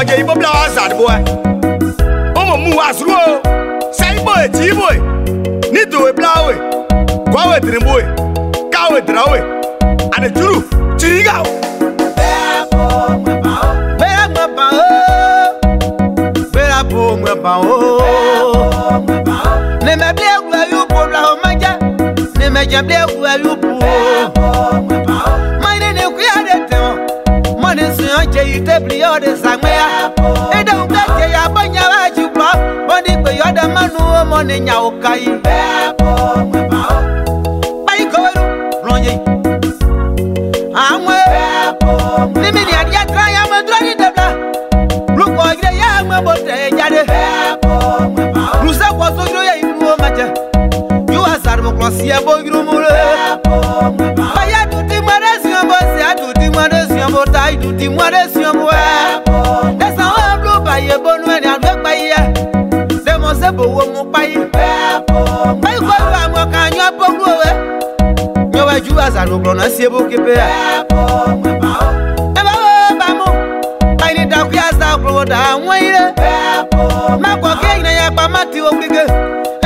ọjẹ ibo bila wa zà dìbò ẹ ọmọ mu wa sùrù o sẹ ibo ẹ tì ibo ẹ e? nídòwe bila we kọ́ we dìrìbò ẹ e. ká we dìrà we àti juru tìrì ká o. bẹ́ẹ̀ bọ̀ ọ̀gbẹ̀ o. bẹ́ẹ̀ gbẹ̀ bá o. bẹ́ẹ̀ bọ̀ ọ̀gbẹ̀ bá o. nìmẹ̀ bí ewu ẹ̀ yóò bọ̀ ọ̀la ọ̀mẹ̀jẹ̀ nìmẹ̀ jẹ̀ bí ewu ẹ̀ yóò bọ̀ o. ode sangmea ede uka ya bonya wa jupa boni pe yoda manu o ne nya ukai bepo mwe ba o bai ko ronye amwe bepo limi ni adia tra ya mo ni debla ruko gire ya amwe bo jade bepo mwe o rusa ko so giro ya imu o maje you are sarmo bo giro mu mẹ́rin àdó payẹ sẹ́mọ sẹ́bò wo mu payé. bẹ́ẹ̀ kọ́ ìlú àmọ́ kan yọ bọ́kú òwe yọwọ́ ju àzàlù gbọ̀nà sí ebó képe. bẹ́ẹ̀ kọ́ mẹ́fà ó. ẹ bá wọ bàmú báyìí dàkú yà sá òkúrò dà wọ́n yire. bẹ́ẹ̀ kọ́ mẹ́fà ó. má kọ́ kí ẹ̀yìn ẹ̀yà pa má ti wọ kéke.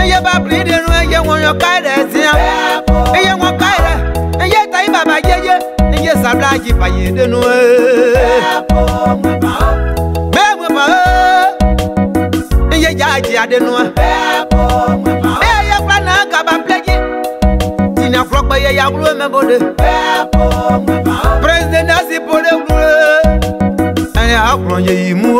ẹyẹ bá pìlì dẹnu ẹyẹ wọn yọ ade noa bɛɛ yɛ kora na kaba mplegye ti na forɔ kpɛ yɛ yawuro mɛbo de president asi pole kuro ɛne akorɔ yɛ yi mu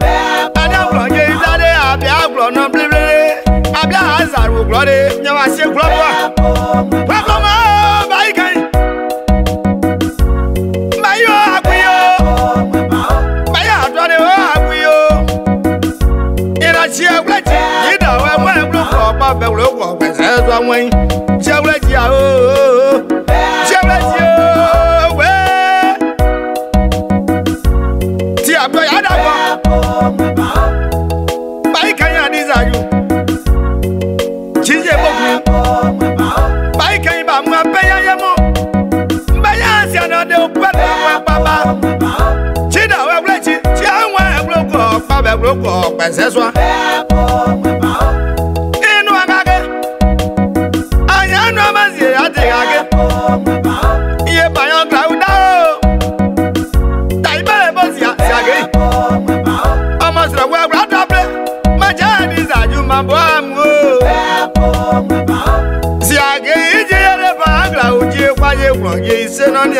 Abiagblɔ nye yita ɖe abiagblɔ nɔ bliblire. Abia azar wo gblɔ ɖe nyawo asi gblɔ bɔ. Bafɔ ma bayi kan. Bayi o akui o. Bayi atɔ ɖe o akui o. Ira tsi egblɛ tsi. Yi dɔwɔ mɔ egblɔ kɔ kpɔ bɛ wlo kɔ gbɛsɛ zɔ mɔnyi. gbẹgbẹgbẹgbẹ ọpẹ sẹsọ. bẹ́ẹ̀ bọ̀ pẹ̀pà ó. inú ọ̀gá gẹ. àyàn ẹnu ọmọ sì yà ti gà gẹ. bẹ́ẹ̀ bọ̀ pẹ̀pà ó. iye bàyàn kàwé dá o. tàyí bẹ́ẹ̀ bọ̀ sì àgé. ọmọ sọ̀rọ̀ wẹ̀ wúlá dábẹ́. má jẹ́ ẹni ìsàjú bọ́ àmú o. bẹ́ẹ̀ bọ̀ pẹ̀pà ó. sì àgé ìjẹyẹrẹ bàá gbà òjì ìpáyé wọ̀nyí ìṣẹ́ná ní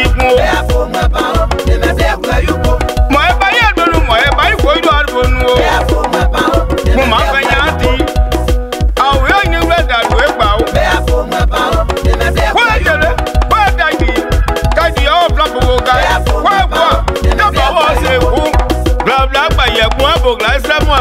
igun. ẹ àfọ mọ bá wọn ní mẹsẹ ẹgbẹ yòókù. mọ ẹ bá yẹ dọdọ mọ ẹ bá ìkó ìlú àdúgbò nu o. ẹ àfọ mọ bá wọn ní mẹsẹ ẹgbẹ yòókù. mo máa ń fẹ yàn án ti. àwọn yóò ní wúlẹ̀ dàdú ẹ gbà o. ẹ àfọ mọ bá wọn ní mẹsẹ ẹgbẹ yòókù. wọ́n jẹlẹ wọ́n dàjì kájì ọ̀ bùlọ̀kùnkùn ga ẹ̀ wọ́n gbọ́ dábàá wọ́n ṣe kú bùlọ̀bùlọ̀ àgbàyẹ̀kùn àbòkùnrin sẹ́mu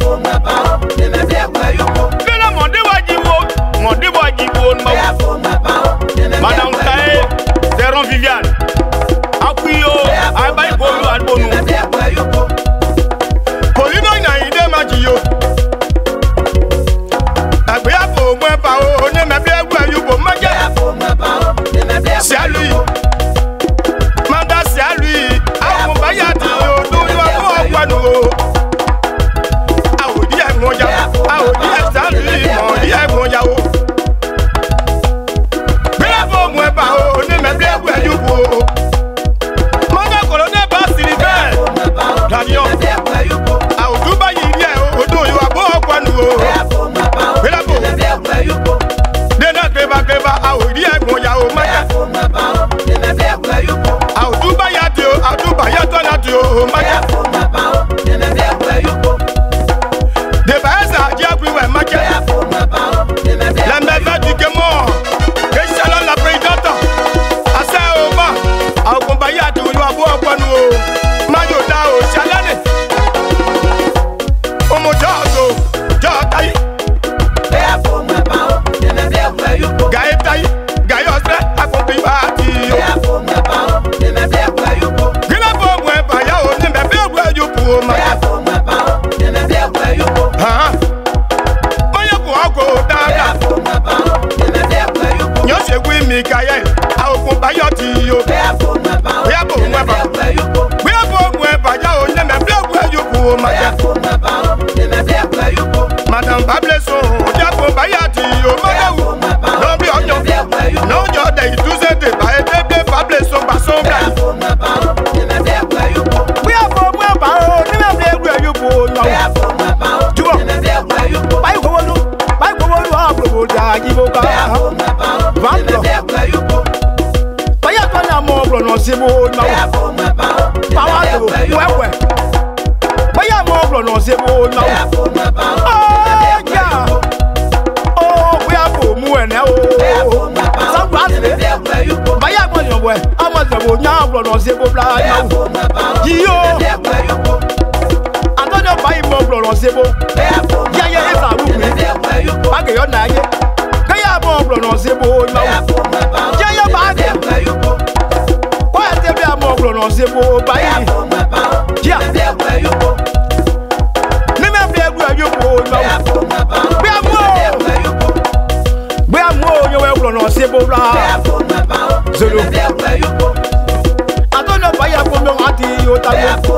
for Pableson Diako Bayati Omadewu Nobi Onyo N'Onyo de Ituze de Baedebe Pableson Basonga. Bí àfọ̀ mú ẹ̀bà o, ní mẹ́fẹ́ ewu ẹ̀yọ́ bò ó yàn wò. Jùbọ̀, báyìí kò wọnú, báyìí kò wọnú àpòwò dà yíbo ká. Bàbá báyà tó ní àmọ́ ọ̀bùrọ̀ náà sí mú ó náwó. Báwa lò wẹ́wẹ́, báyà àmọ́ ọ̀bùrọ̀ náà sí mú ó náwó. we amaze wo nya agro no se go bla na wo yo antonio bai mo agro no se go Yeah.